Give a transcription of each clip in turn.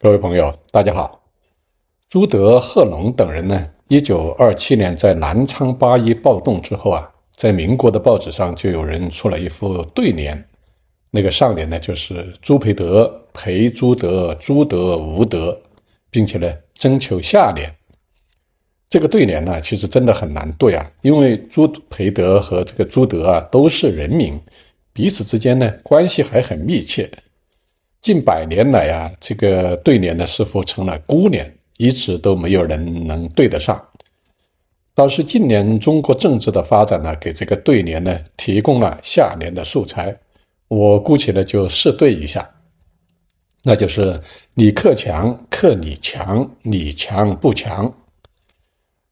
各位朋友，大家好。朱德、贺龙等人呢，一九二七年在南昌八一暴动之后啊，在民国的报纸上就有人出了一副对联，那个上联呢就是朱培德陪朱德，朱德无德，并且呢征求下联。这个对联呢，其实真的很难对啊，因为朱培德和这个朱德啊都是人民，彼此之间呢关系还很密切。近百年来啊，这个对联呢似乎成了孤联，一直都没有人能对得上。倒是近年中国政治的发展呢，给这个对联呢提供了下联的素材。我姑且呢就试对一下，那就是李克强克李强，李强不强。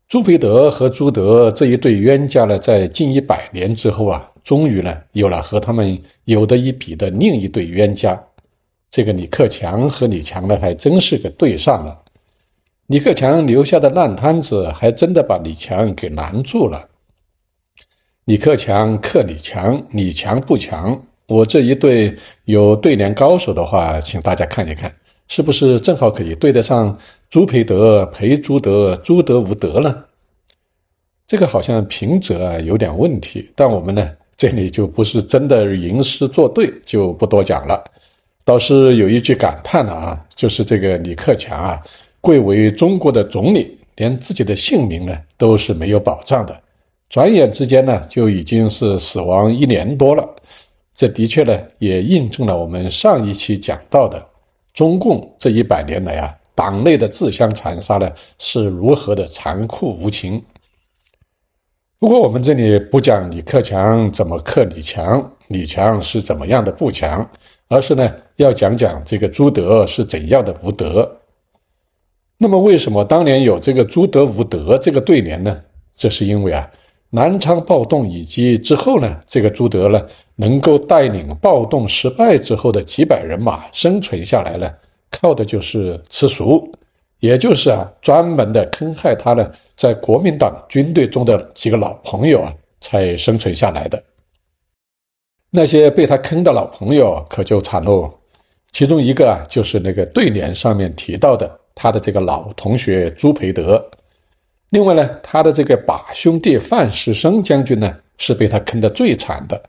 朱培德和朱德这一对冤家呢，在近一百年之后啊，终于呢有了和他们有的一比的另一对冤家。这个李克强和李强呢，还真是个对上了。李克强留下的烂摊子，还真的把李强给难住了。李克强克李强，李强不强。我这一对有对联高手的话，请大家看一看，是不是正好可以对得上朱培德陪朱德，朱德无德呢？这个好像平仄有点问题，但我们呢，这里就不是真的吟诗作对，就不多讲了。倒是有一句感叹了啊，就是这个李克强啊，贵为中国的总理，连自己的姓名呢都是没有保障的，转眼之间呢就已经是死亡一年多了。这的确呢也印证了我们上一期讲到的，中共这一百年来啊，党内的自相残杀呢是如何的残酷无情。不过我们这里不讲李克强怎么克李强，李强是怎么样的不强。而是呢，要讲讲这个朱德是怎样的无德。那么，为什么当年有这个“朱德无德”这个对联呢？这是因为啊，南昌暴动以及之后呢，这个朱德呢，能够带领暴动失败之后的几百人马生存下来呢，靠的就是吃熟，也就是啊，专门的坑害他呢，在国民党军队中的几个老朋友啊，才生存下来的。那些被他坑的老朋友可就惨喽，其中一个啊，就是那个对联上面提到的他的这个老同学朱培德。另外呢，他的这个把兄弟范世生将军呢，是被他坑的最惨的，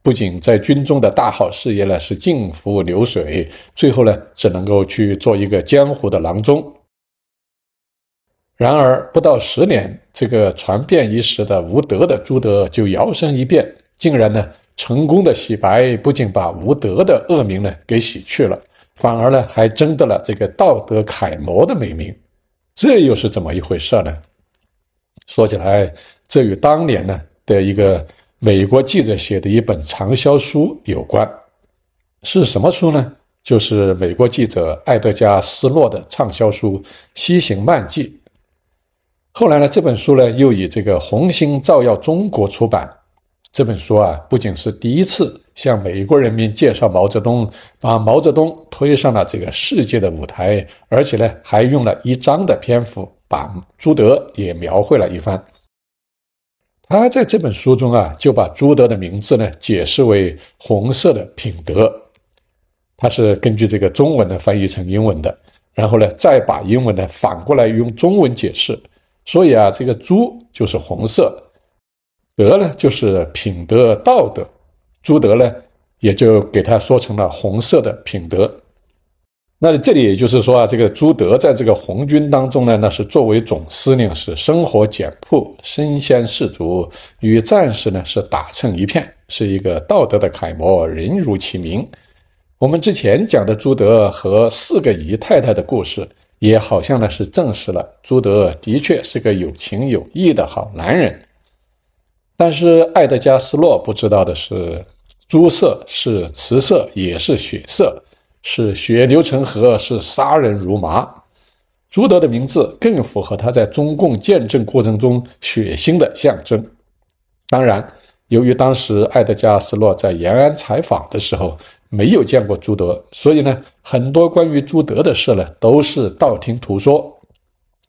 不仅在军中的大好事业呢是尽付流水，最后呢只能够去做一个江湖的郎中。然而不到十年，这个传遍一时的无德的朱德就摇身一变，竟然呢。成功的洗白，不仅把无德的恶名呢给洗去了，反而呢还争得了这个道德楷模的美名，这又是怎么一回事呢？说起来，这与当年呢的一个美国记者写的一本畅销书有关，是什么书呢？就是美国记者艾德加·斯洛的畅销书《西行漫记》。后来呢，这本书呢又以这个红星照耀中国出版。这本书啊，不仅是第一次向美国人民介绍毛泽东，把毛泽东推上了这个世界的舞台，而且呢，还用了一章的篇幅把朱德也描绘了一番。他在这本书中啊，就把朱德的名字呢解释为“红色的品德”，他是根据这个中文的翻译成英文的，然后呢，再把英文呢反过来用中文解释，所以啊，这个朱就是红色。德呢，就是品德道德，朱德呢，也就给他说成了红色的品德。那这里也就是说啊，这个朱德在这个红军当中呢，那是作为总司令，是生活简朴，身先士卒，与战士呢是打成一片，是一个道德的楷模，人如其名。我们之前讲的朱德和四个姨太太的故事，也好像呢是证实了朱德的确是个有情有义的好男人。但是艾德加斯洛不知道的是，朱色是雌色，也是血色，是血流成河，是杀人如麻。朱德的名字更符合他在中共建政过程中血腥的象征。当然，由于当时艾德加斯洛在延安采访的时候没有见过朱德，所以呢，很多关于朱德的事呢都是道听途说。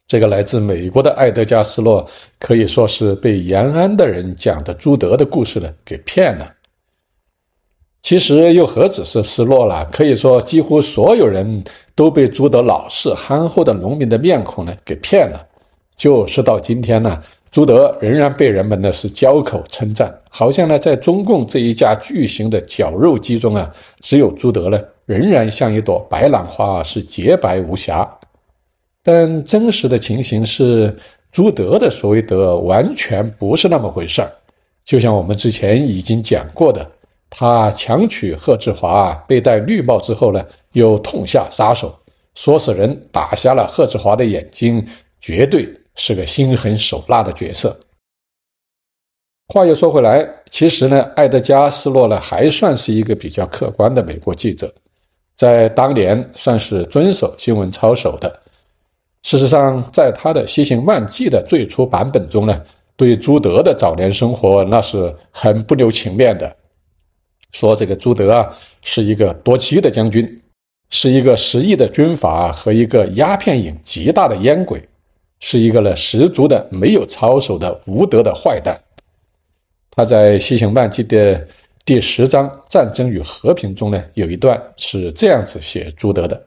这个来自美国的艾德加斯洛可以说是被延安的人讲的朱德的故事呢给骗了。其实又何止是斯洛了？可以说几乎所有人都被朱德老实憨厚的农民的面孔呢给骗了。就是到今天呢，朱德仍然被人们呢是交口称赞，好像呢在中共这一家巨型的绞肉机中啊，只有朱德呢仍然像一朵白兰花，啊是洁白无瑕。但真实的情形是，朱德的所谓德完全不是那么回事儿。就像我们之前已经讲过的，他强娶贺志华，被戴绿帽之后呢，又痛下杀手，说死人，打瞎了贺志华的眼睛，绝对。是个心狠手辣的角色。话又说回来，其实呢，爱德加·斯洛呢还算是一个比较客观的美国记者，在当年算是遵守新闻操守的。事实上，在他的《西行漫记》的最初版本中呢，对朱德的早年生活那是很不留情面的，说这个朱德啊是一个多妻的将军，是一个十亿的军阀和一个鸦片瘾极大的烟鬼。是一个呢十足的没有操守的无德的坏蛋。他在《西行漫记》的第十章《战争与和平》中呢，有一段是这样子写朱德的：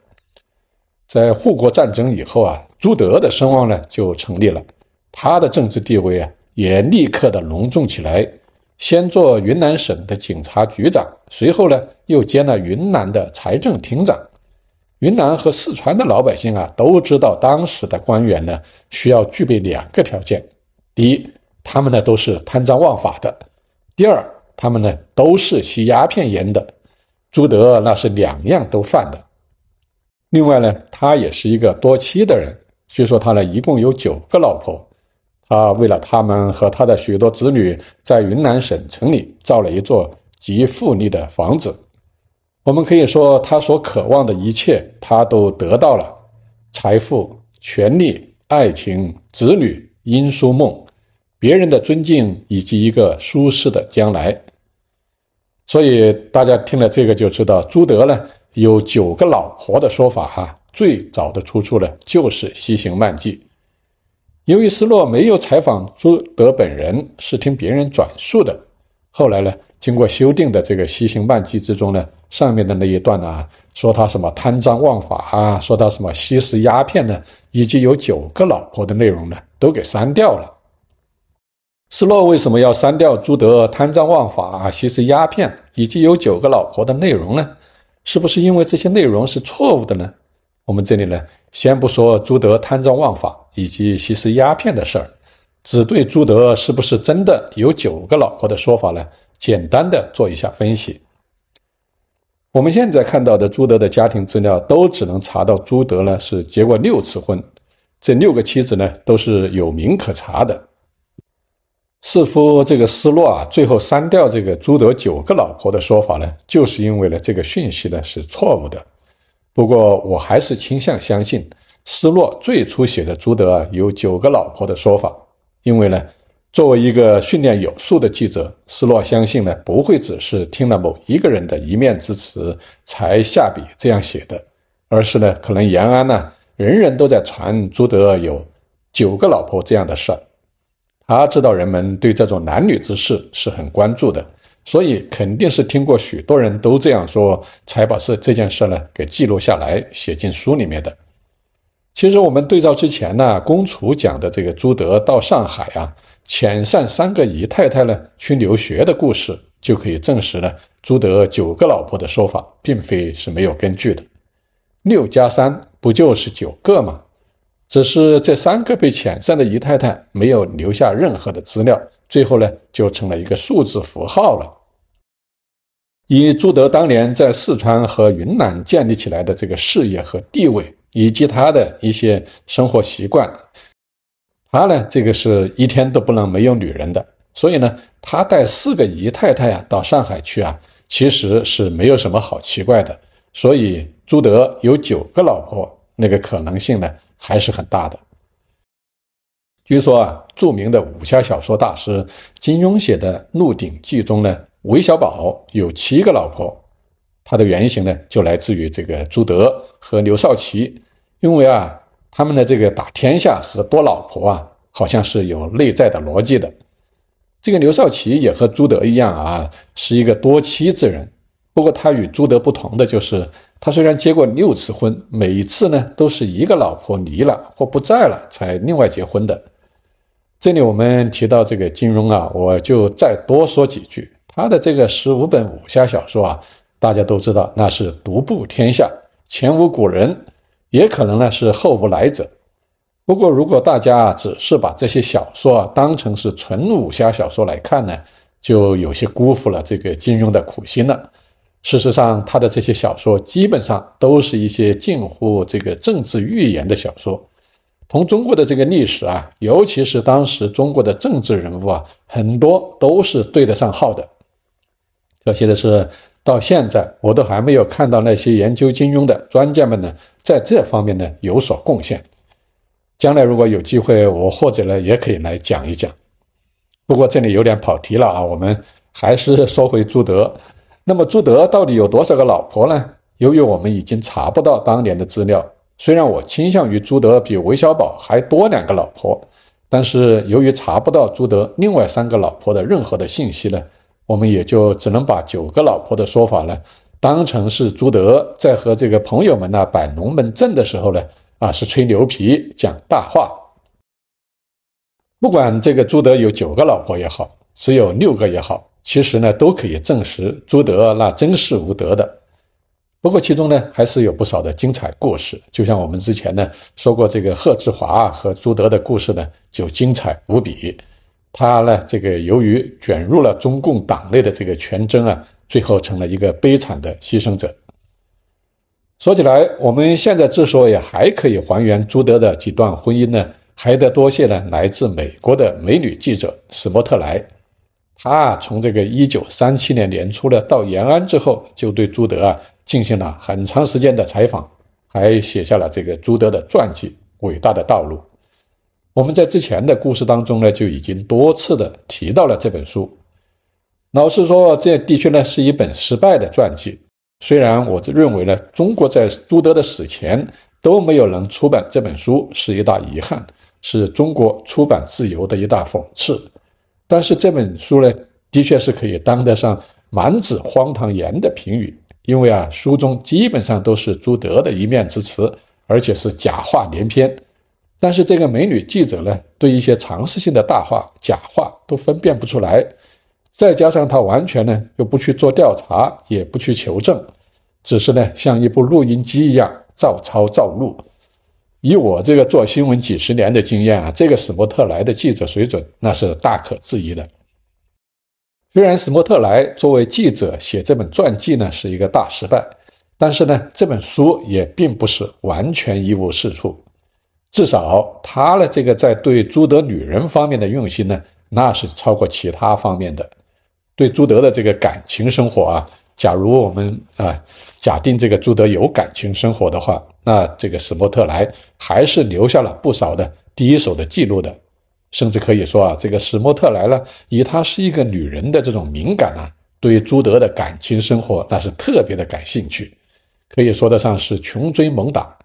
在护国战争以后啊，朱德的声望呢就成立了，他的政治地位啊也立刻的隆重起来。先做云南省的警察局长，随后呢又兼了云南的财政厅长。云南和四川的老百姓啊，都知道当时的官员呢，需要具备两个条件：第一，他们呢都是贪赃枉法的；第二，他们呢都是吸鸦片烟的。朱德那是两样都犯的。另外呢，他也是一个多妻的人，据说他呢一共有九个老婆。他为了他们和他的许多子女，在云南省城里造了一座极富丽的房子。我们可以说，他所渴望的一切，他都得到了：财富、权力、爱情、子女、英书梦、别人的尊敬，以及一个舒适的将来。所以，大家听了这个就知道，朱德呢有九个老婆的说法啊，最早的出处呢就是《西行漫记》。由于斯洛没有采访朱德本人，是听别人转述的。后来呢，经过修订的这个《西行漫记》之中呢。上面的那一段呢，说他什么贪赃枉法啊，说他什么吸食鸦片呢，以及有九个老婆的内容呢，都给删掉了。斯洛为什么要删掉朱德贪赃枉法、啊吸食鸦片以及有九个老婆的内容呢？是不是因为这些内容是错误的呢？我们这里呢，先不说朱德贪赃枉法以及吸食鸦片的事儿，只对朱德是不是真的有九个老婆的说法呢，简单的做一下分析。我们现在看到的朱德的家庭资料，都只能查到朱德呢是结过六次婚，这六个妻子呢都是有名可查的。似乎这个斯洛啊，最后删掉这个朱德九个老婆的说法呢，就是因为呢这个讯息呢是错误的。不过我还是倾向相信斯洛最初写的朱德有九个老婆的说法，因为呢。作为一个训练有素的记者，斯洛相信呢，不会只是听了某一个人的一面之词才下笔这样写的，而是呢，可能延安呢，人人都在传朱德有九个老婆这样的事儿。他知道人们对这种男女之事是很关注的，所以肯定是听过许多人都这样说，才把事这件事呢给记录下来，写进书里面的。其实我们对照之前呢，公楚讲的这个朱德到上海啊。遣散三个姨太太呢去留学的故事，就可以证实了朱德九个老婆的说法，并非是没有根据的。六加三不就是九个吗？只是这三个被遣散的姨太太没有留下任何的资料，最后呢就成了一个数字符号了。以朱德当年在四川和云南建立起来的这个事业和地位，以及他的一些生活习惯。他呢，这个是一天都不能没有女人的，所以呢，他带四个姨太太啊到上海去啊，其实是没有什么好奇怪的。所以朱德有九个老婆，那个可能性呢还是很大的。据说啊，著名的武侠小说大师金庸写的《鹿鼎记》中呢，韦小宝有七个老婆，他的原型呢就来自于这个朱德和刘少奇，因为啊。他们的这个打天下和多老婆啊，好像是有内在的逻辑的。这个刘少奇也和朱德一样啊，是一个多妻之人。不过他与朱德不同的就是，他虽然结过六次婚，每一次呢都是一个老婆离了或不在了才另外结婚的。这里我们提到这个金庸啊，我就再多说几句。他的这个十五本武侠小说啊，大家都知道那是独步天下，前无古人，也可能呢是后无来者。不过，如果大家只是把这些小说啊当成是纯武侠小说来看呢，就有些辜负了这个金庸的苦心了。事实上，他的这些小说基本上都是一些近乎这个政治预言的小说，同中国的这个历史啊，尤其是当时中国的政治人物啊，很多都是对得上号的。可惜的是，到现在我都还没有看到那些研究金庸的专家们呢，在这方面呢有所贡献。将来如果有机会，我或者呢也可以来讲一讲。不过这里有点跑题了啊，我们还是说回朱德。那么朱德到底有多少个老婆呢？由于我们已经查不到当年的资料，虽然我倾向于朱德比韦小宝还多两个老婆，但是由于查不到朱德另外三个老婆的任何的信息呢，我们也就只能把九个老婆的说法呢，当成是朱德在和这个朋友们呢摆龙门阵的时候呢。啊，是吹牛皮、讲大话。不管这个朱德有九个老婆也好，只有六个也好，其实呢，都可以证实朱德那真是无德的。不过其中呢，还是有不少的精彩故事。就像我们之前呢说过，这个贺志华和朱德的故事呢，就精彩无比。他呢，这个由于卷入了中共党内的这个权争啊，最后成了一个悲惨的牺牲者。说起来，我们现在之所以还可以还原朱德的几段婚姻呢，还得多谢呢来自美国的美女记者史莫特莱。她从这个一九三七年年初呢到延安之后，就对朱德啊进行了很长时间的采访，还写下了这个朱德的传记《伟大的道路》。我们在之前的故事当中呢就已经多次的提到了这本书。老实说，这的确呢是一本失败的传记。虽然我认为呢，中国在朱德的死前都没有能出版这本书是一大遗憾，是中国出版自由的一大讽刺。但是这本书呢，的确是可以当得上满纸荒唐言的评语，因为啊，书中基本上都是朱德的一面之词，而且是假话连篇。但是这个美女记者呢，对一些常识性的大话、假话都分辨不出来。再加上她完全呢又不去做调查，也不去求证，只是呢像一部录音机一样照抄照录。以我这个做新闻几十年的经验啊，这个史莫特莱的记者水准那是大可质疑的。虽然史莫特莱作为记者写这本传记呢是一个大失败，但是呢这本书也并不是完全一无是处，至少他的这个在对朱德女人方面的用心呢，那是超过其他方面的。对朱德的这个感情生活啊，假如我们啊假定这个朱德有感情生活的话，那这个史莫特莱还是留下了不少的第一手的记录的，甚至可以说啊，这个史莫特莱呢，以她是一个女人的这种敏感啊，对朱德的感情生活那是特别的感兴趣，可以说得上是穷追猛打。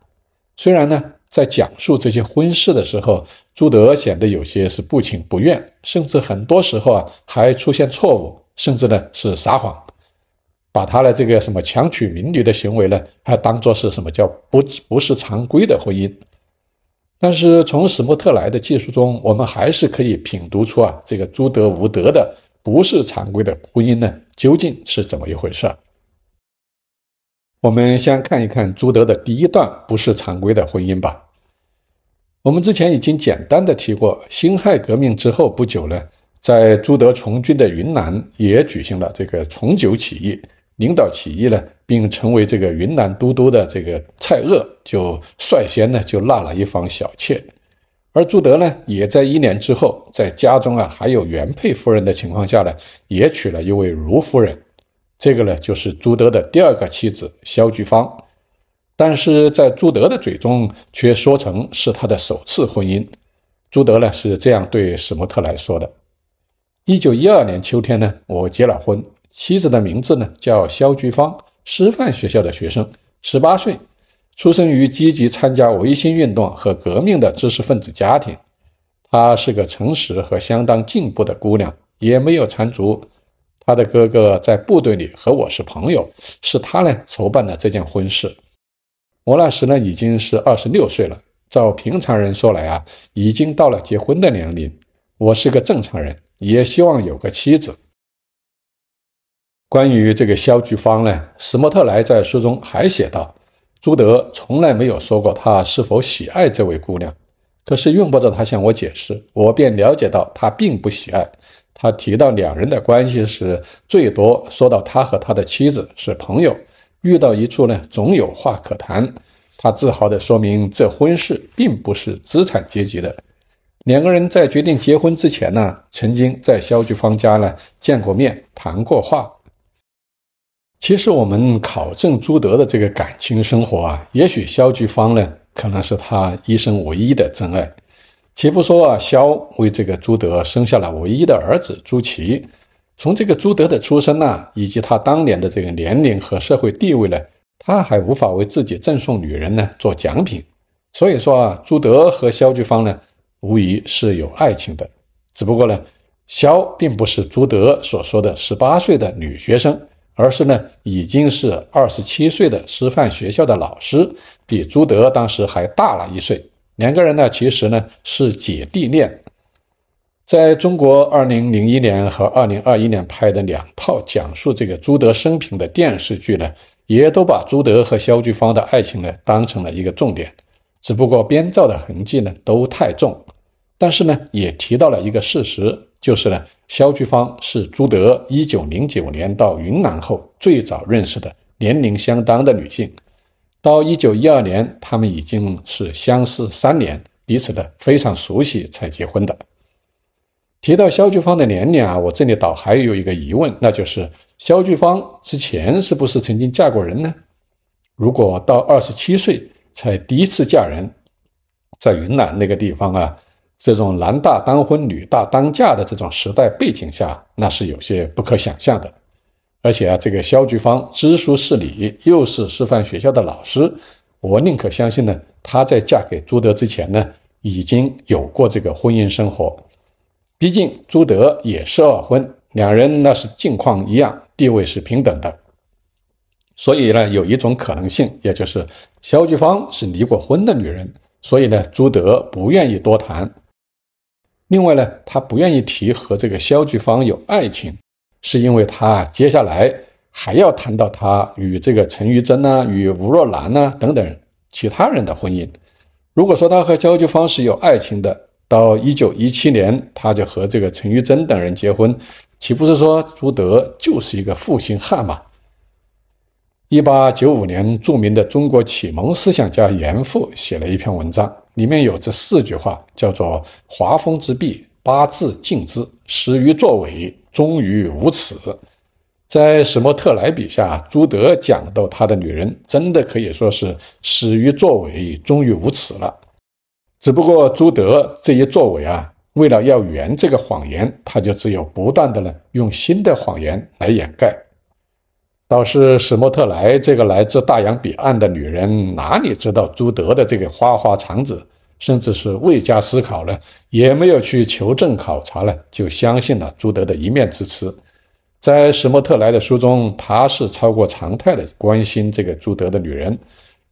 虽然呢，在讲述这些婚事的时候，朱德显得有些是不情不愿，甚至很多时候啊还出现错误。甚至呢是撒谎，把他的这个什么强娶民女的行为呢，还当做是什么叫不不是常规的婚姻。但是从史沫特莱的记述中，我们还是可以品读出啊，这个朱德无德的不是常规的婚姻呢，究竟是怎么一回事？我们先看一看朱德的第一段不是常规的婚姻吧。我们之前已经简单的提过，辛亥革命之后不久呢。在朱德从军的云南也举行了这个重九起义，领导起义呢，并成为这个云南都督的这个蔡锷就率先呢就纳了一房小妾，而朱德呢也在一年之后，在家中啊还有原配夫人的情况下呢，也娶了一位如夫人，这个呢就是朱德的第二个妻子萧菊芳，但是在朱德的嘴中却说成是他的首次婚姻，朱德呢是这样对史沫特来说的。一九一二年秋天呢，我结了婚，妻子的名字呢叫肖菊芳，师范学校的学生，十八岁，出生于积极参加维新运动和革命的知识分子家庭。她是个诚实和相当进步的姑娘，也没有缠足。他的哥哥在部队里和我是朋友，是他呢筹办了这件婚事。我那时呢已经是二十六岁了，照平常人说来啊，已经到了结婚的年龄。我是个正常人，也希望有个妻子。关于这个肖菊芳呢，史莫特莱在书中还写道：朱德从来没有说过他是否喜爱这位姑娘，可是用不着他向我解释，我便了解到他并不喜爱。他提到两人的关系时，最多说到他和他的妻子是朋友，遇到一处呢，总有话可谈。他自豪地说明，这婚事并不是资产阶级的。两个人在决定结婚之前呢，曾经在肖菊芳家呢见过面，谈过话。其实我们考证朱德的这个感情生活啊，也许肖菊芳呢可能是他一生唯一的真爱。且不说啊，肖为这个朱德生下了唯一的儿子朱祁。从这个朱德的出身呢，以及他当年的这个年龄和社会地位呢，他还无法为自己赠送女人呢做奖品。所以说啊，朱德和肖菊芳呢，无疑是有爱情的。只不过呢，肖并不是朱德所说的十八岁的女学生。而是呢，已经是二十七岁的师范学校的老师，比朱德当时还大了一岁。两个人呢，其实呢是姐弟恋。在中国二零零一年和二零二一年拍的两套讲述这个朱德生平的电视剧呢，也都把朱德和肖菊芳的爱情呢当成了一个重点，只不过编造的痕迹呢都太重。但是呢，也提到了一个事实。就是呢，肖菊芳是朱德一九零九年到云南后最早认识的年龄相当的女性。到一九一二年，他们已经是相识三年，彼此的非常熟悉才结婚的。提到肖菊芳的年龄啊，我这里倒还有一个疑问，那就是肖菊芳之前是不是曾经嫁过人呢？如果到二十七岁才第一次嫁人，在云南那个地方啊。这种男大当婚、女大当嫁的这种时代背景下，那是有些不可想象的。而且啊，这个肖菊芳知书识礼，又是师范学校的老师，我宁可相信呢，她在嫁给朱德之前呢，已经有过这个婚姻生活。毕竟朱德也是二婚，两人那是境况一样，地位是平等的。所以呢，有一种可能性，也就是肖菊芳是离过婚的女人，所以呢，朱德不愿意多谈。另外呢，他不愿意提和这个肖菊芳有爱情，是因为他接下来还要谈到他与这个陈玉珍呢、与吴若兰呢等等其他人的婚姻。如果说他和肖菊芳是有爱情的，到一九一七年他就和这个陈玉珍等人结婚，岂不是说朱德就是一个负心汉吗？一八九五年，著名的中国启蒙思想家严复写了一篇文章。里面有这四句话，叫做“华风之弊，八字尽之；始于作伪，终于无耻。”在史沫特莱笔下，朱德讲到他的女人，真的可以说是始于作伪，终于无耻了。只不过朱德这一作为啊，为了要圆这个谎言，他就只有不断的呢用新的谎言来掩盖。倒是史莫特莱这个来自大洋彼岸的女人，哪里知道朱德的这个花花肠子，甚至是未加思考呢，也没有去求证考察呢，就相信了朱德的一面之词。在史莫特莱的书中，她是超过常态的关心这个朱德的女人，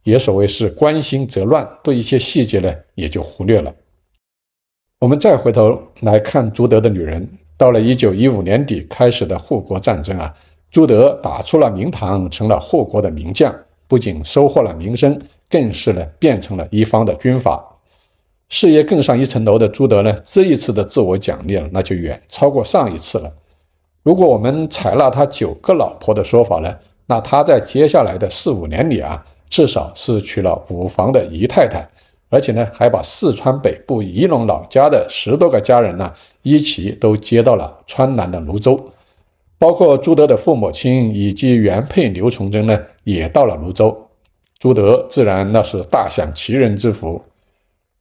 也所谓是关心则乱，对一些细节呢也就忽略了。我们再回头来看朱德的女人，到了一九一五年底开始的护国战争啊。朱德打出了名堂，成了护国的名将，不仅收获了名声，更是呢变成了一方的军阀，事业更上一层楼的朱德呢，这一次的自我奖励那就远超过上一次了。如果我们采纳他九个老婆的说法呢，那他在接下来的四五年里啊，至少是娶了五房的姨太太，而且呢，还把四川北部仪陇老家的十多个家人呢，一起都接到了川南的泸州。包括朱德的父母亲以及原配刘崇珍呢，也到了泸州。朱德自然那是大享其人之福。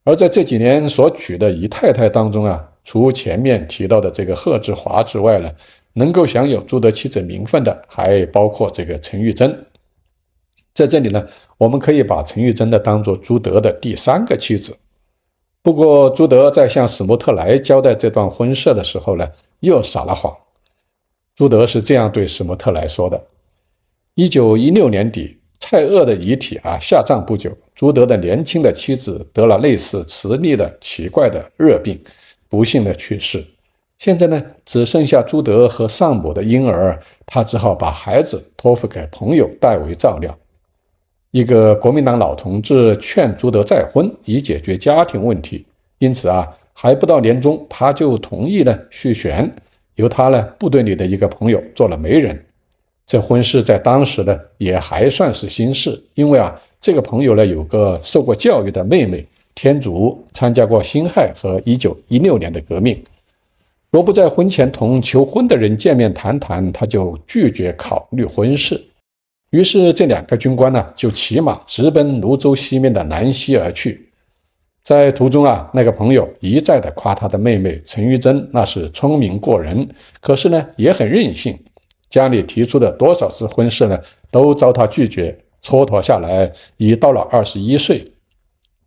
而在这几年所娶的姨太太当中啊，除前面提到的这个贺志华之外呢，能够享有朱德妻子名分的，还包括这个陈玉珍。在这里呢，我们可以把陈玉珍呢当做朱德的第三个妻子。不过，朱德在向史沫特莱交代这段婚事的时候呢，又撒了谎。朱德是这样对史沫特来说的：一九一六年底，蔡锷的遗体啊下葬不久，朱德的年轻的妻子得了类似磁力的奇怪的热病，不幸的去世。现在呢，只剩下朱德和丧母的婴儿，他只好把孩子托付给朋友代为照料。一个国民党老同志劝朱德再婚，以解决家庭问题。因此啊，还不到年终，他就同意了续弦。由他呢，部队里的一个朋友做了媒人。这婚事在当时呢，也还算是新事，因为啊，这个朋友呢，有个受过教育的妹妹，天竺参加过辛亥和一九一六年的革命。若不在婚前同求婚的人见面谈谈，他就拒绝考虑婚事。于是，这两个军官呢，就骑马直奔泸州西面的南溪而去。在途中啊，那个朋友一再的夸他的妹妹陈玉珍那是聪明过人，可是呢也很任性。家里提出的多少次婚事呢，都遭他拒绝。蹉跎下来，已到了二十一岁，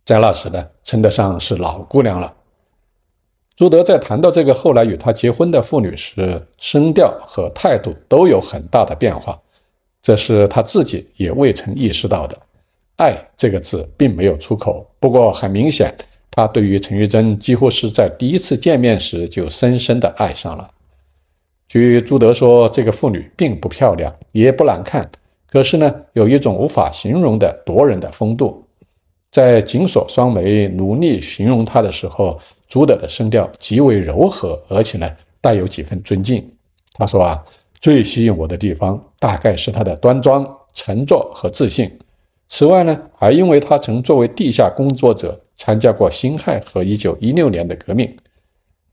在那时呢，称得上是老姑娘了。朱德在谈到这个后来与他结婚的妇女时，声调和态度都有很大的变化，这是他自己也未曾意识到的。爱这个字并没有出口，不过很明显，他对于陈玉珍几乎是在第一次见面时就深深的爱上了。据朱德说，这个妇女并不漂亮，也不难看，可是呢，有一种无法形容的夺人的风度。在紧锁双眉，努力形容她的时候，朱德的声调极为柔和，而且呢，带有几分尊敬。他说啊，最吸引我的地方，大概是她的端庄、沉着和自信。此外呢，还因为他曾作为地下工作者参加过辛亥和一九一六年的革命。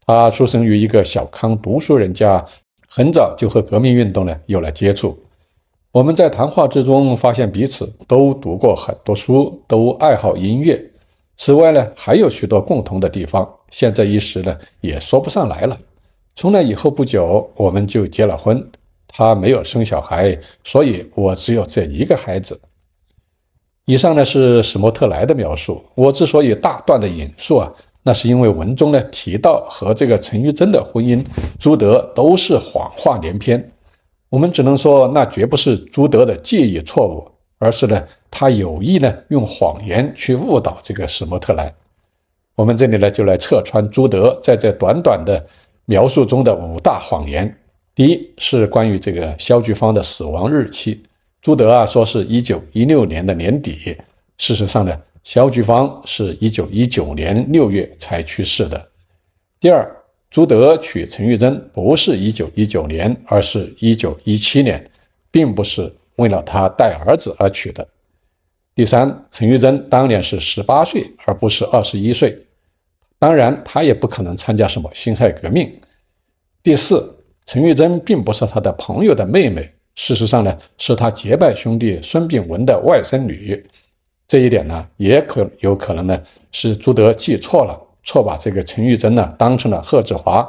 他出生于一个小康读书人家，很早就和革命运动呢有了接触。我们在谈话之中发现彼此都读过很多书，都爱好音乐。此外呢，还有许多共同的地方，现在一时呢也说不上来了。从那以后不久，我们就结了婚。他没有生小孩，所以我只有这一个孩子。以上呢是史莫特莱的描述。我之所以大段的引述啊，那是因为文中呢提到和这个陈玉珍的婚姻，朱德都是谎话连篇。我们只能说，那绝不是朱德的记忆错误，而是呢他有意呢用谎言去误导这个史莫特莱。我们这里呢就来测穿朱德在这短短的描述中的五大谎言。第一是关于这个肖菊芳的死亡日期。朱德啊，说是一九一六年的年底。事实上呢，萧菊芳是一九一九年六月才去世的。第二，朱德娶陈玉珍不是一九一九年，而是一九一七年，并不是为了他带儿子而娶的。第三，陈玉珍当年是十八岁，而不是二十一岁。当然，他也不可能参加什么辛亥革命。第四，陈玉珍并不是他的朋友的妹妹。事实上呢，是他结拜兄弟孙炳文的外甥女，这一点呢，也可有可能呢是朱德记错了，错把这个陈玉珍呢当成了贺志华。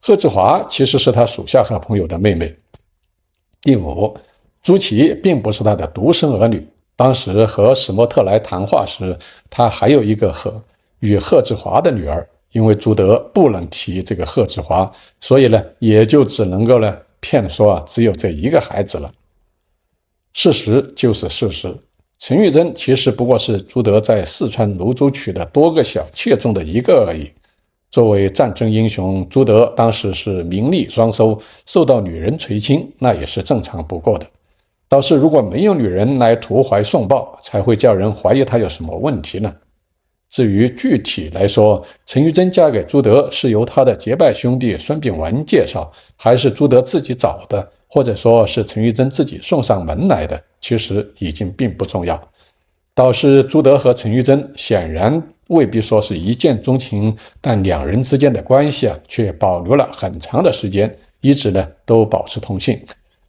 贺志华其实是他属下和朋友的妹妹。第五，朱祁并不是他的独生儿女，当时和史莫特来谈话时，他还有一个和与贺志华的女儿，因为朱德不能提这个贺志华，所以呢，也就只能够呢。骗说啊，只有这一个孩子了。事实就是事实，陈玉珍其实不过是朱德在四川泸州娶的多个小妾中的一个而已。作为战争英雄，朱德当时是名利双收，受到女人垂青，那也是正常不过的。倒是如果没有女人来投怀送抱，才会叫人怀疑他有什么问题呢？至于具体来说，陈玉珍嫁给朱德是由他的结拜兄弟孙炳文介绍，还是朱德自己找的，或者说是陈玉珍自己送上门来的，其实已经并不重要。倒是朱德和陈玉珍显然未必说是一见钟情，但两人之间的关系啊，却保留了很长的时间，一直呢都保持通信。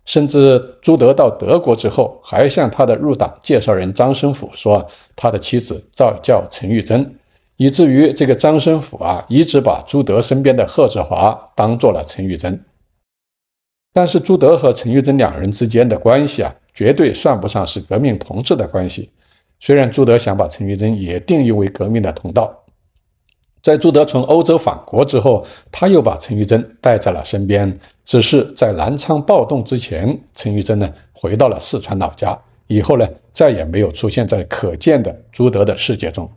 甚至朱德到德国之后，还向他的入党介绍人张申府说，他的妻子赵叫陈玉珍，以至于这个张申府啊，一直把朱德身边的贺志华当做了陈玉珍。但是朱德和陈玉珍两人之间的关系啊，绝对算不上是革命同志的关系。虽然朱德想把陈玉珍也定义为革命的同道，在朱德从欧洲返国之后，他又把陈玉珍带在了身边。只是在南昌暴动之前，陈玉珍呢回到了四川老家，以后呢再也没有出现在可见的朱德的世界中。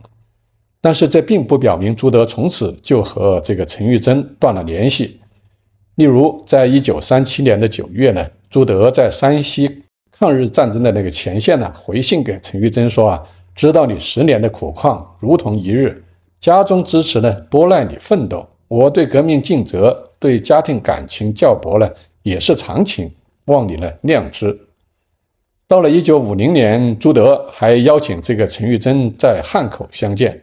但是这并不表明朱德从此就和这个陈玉珍断了联系。例如，在一九三七年的九月呢，朱德在山西抗日战争的那个前线呢回信给陈玉珍说啊，知道你十年的苦况如同一日，家中支持呢多赖你奋斗。我对革命尽责，对家庭感情较薄呢，也是常情，望你呢谅之。到了一九五零年，朱德还邀请这个陈玉珍在汉口相见。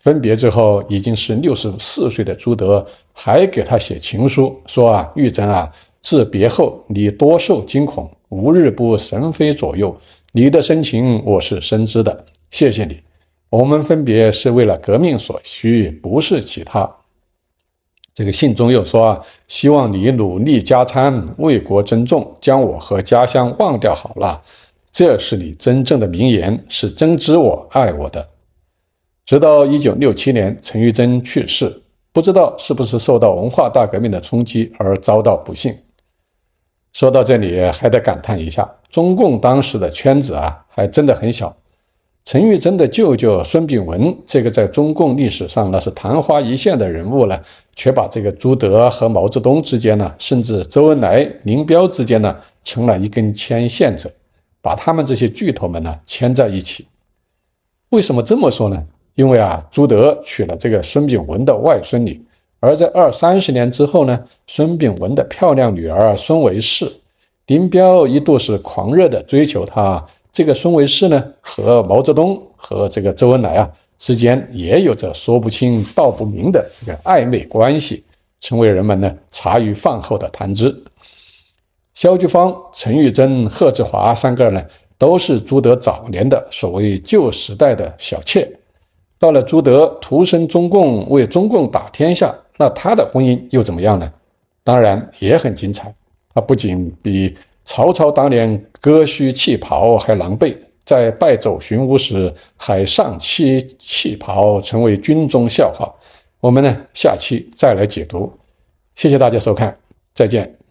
分别之后，已经是六十四岁的朱德还给他写情书，说啊，玉珍啊，自别后你多受惊恐，无日不神飞左右，你的深情我是深知的，谢谢你。我们分别是为了革命所需，不是其他。这个信中又说啊，希望你努力加餐，为国珍重，将我和家乡忘掉好了。这是你真正的名言，是真知我爱我的。直到一九六七年，陈玉珍去世，不知道是不是受到文化大革命的冲击而遭到不幸。说到这里，还得感叹一下，中共当时的圈子啊，还真的很小。陈玉珍的舅舅孙炳文，这个在中共历史上那是昙花一现的人物呢，却把这个朱德和毛泽东之间呢，甚至周恩来、林彪之间呢，成了一根牵线者，把他们这些巨头们呢牵在一起。为什么这么说呢？因为啊，朱德娶了这个孙炳文的外孙女，而在二三十年之后呢，孙炳文的漂亮女儿孙维世，林彪一度是狂热的追求她。这个孙维世呢，和毛泽东和这个周恩来啊之间也有着说不清道不明的这个暧昧关系，成为人们呢茶余饭后的谈资。萧菊芳、陈玉珍、贺志华三个人呢，都是朱德早年的所谓旧时代的小妾。到了朱德投身中共，为中共打天下，那他的婚姻又怎么样呢？当然也很精彩。他不仅比。曹操当年割须弃袍还狼狈，在败走寻乌时还上妻弃袍，成为军中笑话。我们呢，下期再来解读。谢谢大家收看，再见。